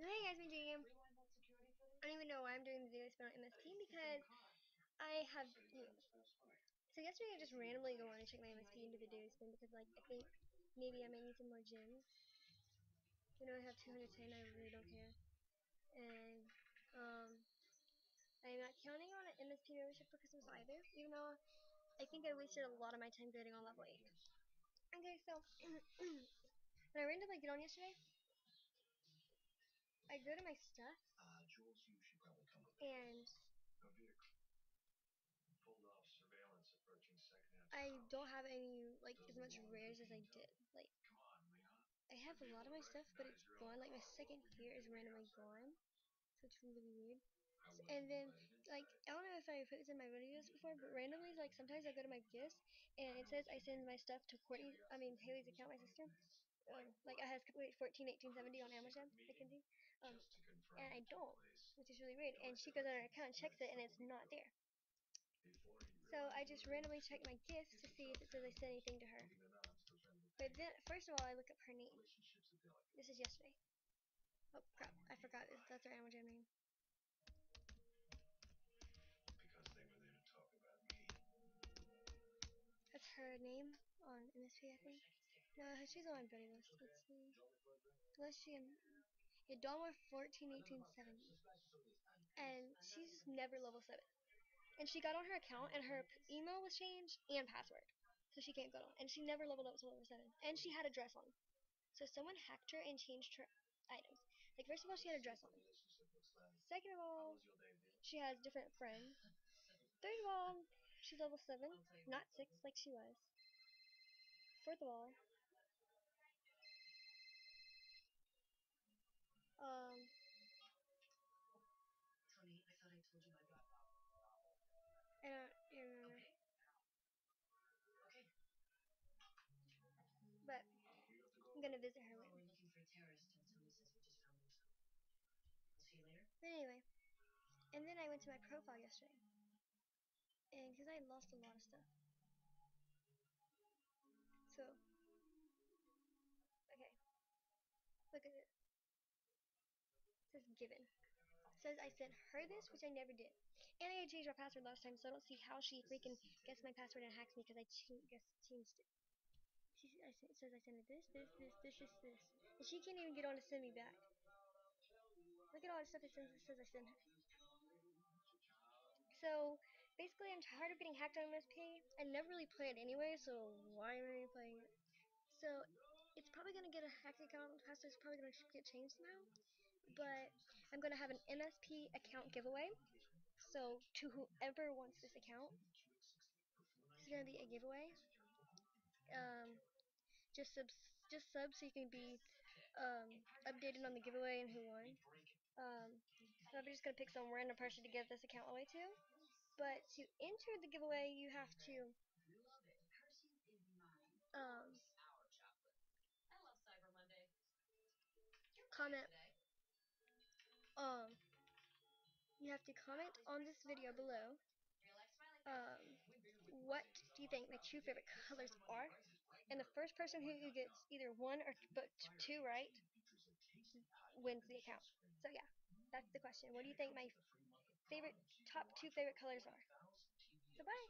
Hey guys, me Jam. I don't even know why I'm doing the daily spin on MSP because I have. You know, so yesterday I just randomly go on and check my MSP into the daily spin because like I think maybe I might need some more gems. You know I have 210. I really don't care. And um, I'm not counting on an MSP membership for Christmas either, even though I think I wasted a lot of my time getting on level 8. Okay, so when I randomly get on yesterday, I go to my stuff, uh, Jules, you should probably come and I don't have any like as much rares as I did. Like I have a lot of my stuff, but it's gone. Like my second tier is randomly gone, so it's really weird. So, and then like I don't know if I put this in my videos before, but randomly like sometimes I go to my gifts and it says I send my stuff to Courtney. I mean Haley's account, my sister um, like I has wait 14 1870 on Amazon I can see um, and I don't which is really weird and she goes on her account checks it and it's not there. so I just randomly check my gifts to see if it says I sent anything to her. but then first of all I look up her name. This is yesterday. Oh crap. I forgot. that's her Amazon name. Because they were there to talk about me. That's her name on MSP, I think. No, she's on my buddy list. Let's see. Unless she in yeah, Dawnware 14, 18, 70. And she's never level 7. And she got on her account and her email was changed and password. So she can't go on. And she never leveled up to level 7. And she had a dress on. So someone hacked her and changed her items. Like, first of all, she had a dress on. Second of all, she has different friends. Third of all, she's level 7, not 6 like she was. Fourth of all, I'm gonna visit her. Well, we're looking for terrorists, and Tony says we just found them. So I'll see you later. But anyway, and then I went to my profile yesterday, and because I lost a lot of stuff, so okay, look at it. It says given says I sent her this, which I never did. And I changed my password last time, so I don't see how she freaking gets my password and hacks me because I guess changed it. I, it says I sent this, this, this, this, this, this. And she can't even get on to send me back. Look at all the stuff it says, it says I sent her. So, basically I'm tired of getting hacked on MSP. I never really play it anyway, so why am I playing it? So, it's probably going to get a hacked account. Password's probably going to get changed somehow but I'm going to have an MSP account giveaway. So to whoever wants this account, it's going to be a giveaway. Um, just sub, just sub so you can be um, updated on the giveaway and who won. Um, so I'm just going to pick some random person to give this account away to. But to enter the giveaway, you have to um, comment um, you have to comment on this video below um, what do you think my two favorite colors are? First person who gets either one or but two right wins the account. So yeah, that's the question. What do you think my favorite top two favorite colors are? So bye.